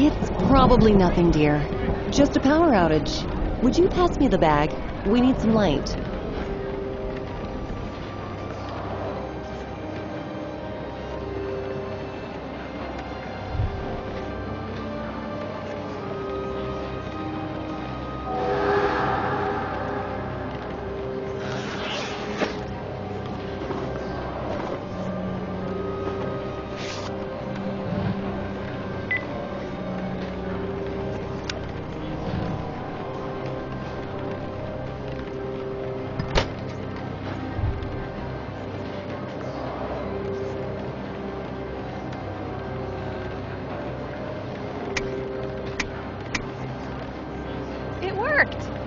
It's probably nothing, dear. Just a power outage. Would you pass me the bag? We need some light. It worked.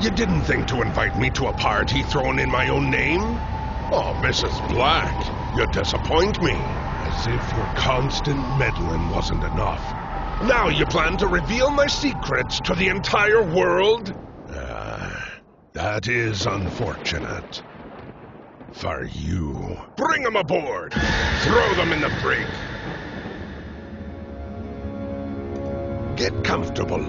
You didn't think to invite me to a party thrown in my own name? Oh, Mrs. Black, you disappoint me. As if your constant meddling wasn't enough. Now you plan to reveal my secrets to the entire world? Ah, that is unfortunate. For you. Bring them aboard! Throw them in the brig! Get comfortable,